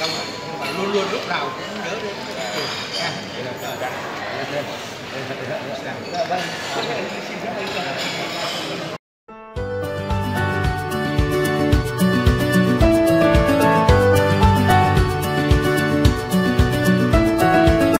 công và luôn luôn lúc nào cũng nhớ đến trường nha.